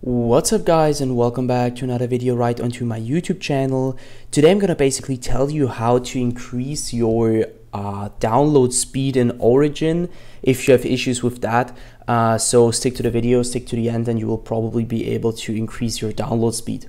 What's up guys and welcome back to another video right onto my YouTube channel. Today I'm gonna basically tell you how to increase your uh, download speed in Origin if you have issues with that. Uh, so stick to the video, stick to the end and you will probably be able to increase your download speed.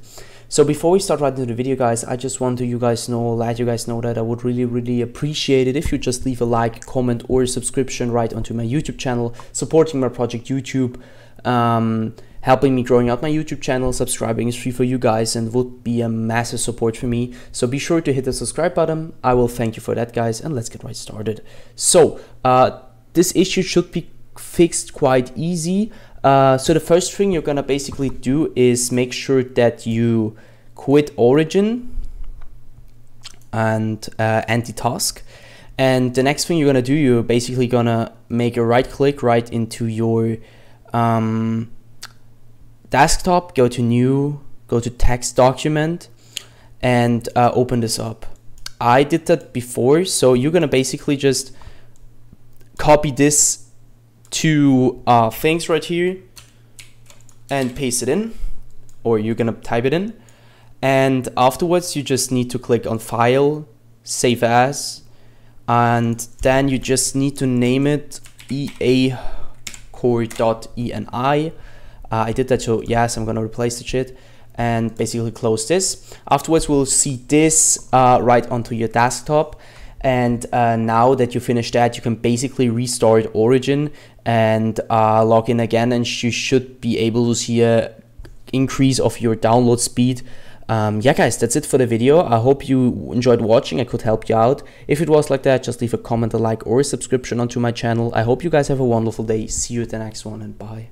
So before we start right into the video guys, I just want to you guys know, let you guys know that I would really really appreciate it if you just leave a like, comment or subscription right onto my YouTube channel, supporting my project YouTube. Um, helping me growing out my YouTube channel. Subscribing is free for you guys and would be a massive support for me. So be sure to hit the subscribe button. I will thank you for that, guys. And let's get right started. So uh, this issue should be fixed quite easy. Uh, so the first thing you're gonna basically do is make sure that you quit Origin and uh, anti-task. And the next thing you're gonna do, you're basically gonna make a right click right into your um, desktop, go to new, go to text document and uh, open this up. I did that before, so you're gonna basically just copy this two uh, things right here and paste it in, or you're gonna type it in. And afterwards, you just need to click on File, Save As, and then you just need to name it EA core.ini uh, I did that, so yes, I'm gonna replace the shit and basically close this. Afterwards, we'll see this uh, right onto your desktop. And uh, now that you finished that, you can basically restart Origin and uh, log in again, and you should be able to see a increase of your download speed. Um, yeah, guys, that's it for the video. I hope you enjoyed watching. I could help you out. If it was like that, just leave a comment, a like, or a subscription onto my channel. I hope you guys have a wonderful day. See you at the next one, and bye.